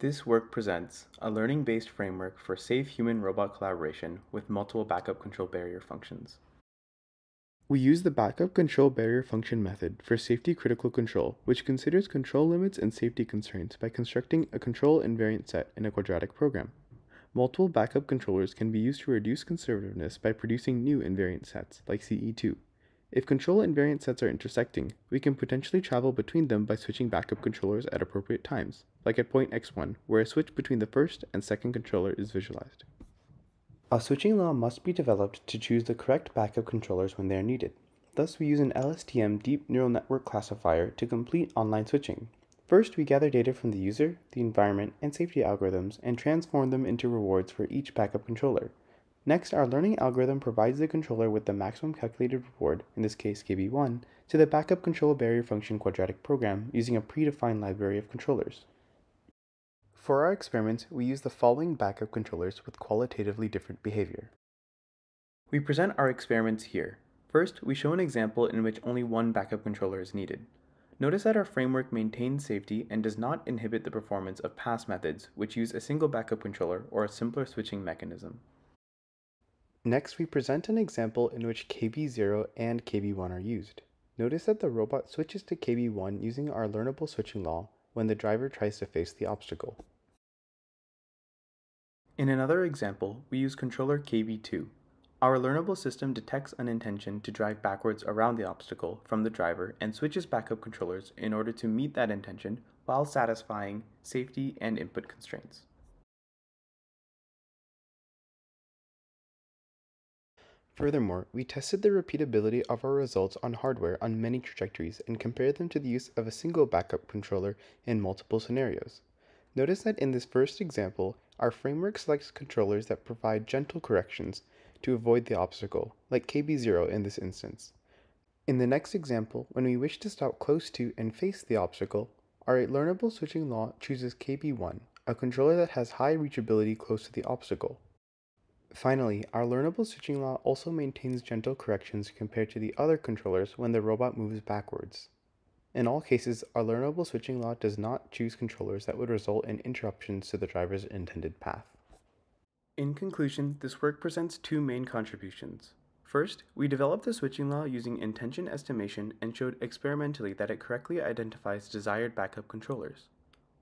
This work presents a learning-based framework for safe human-robot collaboration with multiple backup control barrier functions. We use the backup control barrier function method for safety critical control, which considers control limits and safety constraints by constructing a control invariant set in a quadratic program. Multiple backup controllers can be used to reduce conservativeness by producing new invariant sets, like CE2. If control invariant sets are intersecting, we can potentially travel between them by switching backup controllers at appropriate times, like at point x1, where a switch between the first and second controller is visualized. A switching law must be developed to choose the correct backup controllers when they are needed. Thus, we use an LSTM deep neural network classifier to complete online switching. First, we gather data from the user, the environment, and safety algorithms and transform them into rewards for each backup controller. Next, our learning algorithm provides the controller with the maximum calculated reward, in this case KB1, to the backup control barrier function quadratic program using a predefined library of controllers. For our experiments, we use the following backup controllers with qualitatively different behavior. We present our experiments here. First, we show an example in which only one backup controller is needed. Notice that our framework maintains safety and does not inhibit the performance of past methods, which use a single backup controller or a simpler switching mechanism. Next, we present an example in which KB0 and KB1 are used. Notice that the robot switches to KB1 using our learnable switching law when the driver tries to face the obstacle. In another example, we use controller KB2. Our learnable system detects an intention to drive backwards around the obstacle from the driver and switches backup controllers in order to meet that intention while satisfying safety and input constraints. Furthermore, we tested the repeatability of our results on hardware on many trajectories and compared them to the use of a single backup controller in multiple scenarios. Notice that in this first example, our framework selects controllers that provide gentle corrections to avoid the obstacle, like KB0 in this instance. In the next example, when we wish to stop close to and face the obstacle, our learnable switching law chooses KB1, a controller that has high reachability close to the obstacle. Finally, our learnable switching law also maintains gentle corrections compared to the other controllers when the robot moves backwards. In all cases, our learnable switching law does not choose controllers that would result in interruptions to the driver's intended path. In conclusion, this work presents two main contributions. First, we developed the switching law using intention estimation and showed experimentally that it correctly identifies desired backup controllers.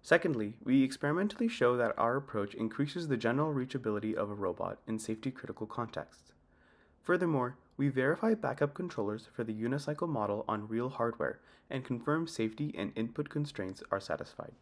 Secondly, we experimentally show that our approach increases the general reachability of a robot in safety critical contexts. Furthermore, we verify backup controllers for the unicycle model on real hardware and confirm safety and input constraints are satisfied.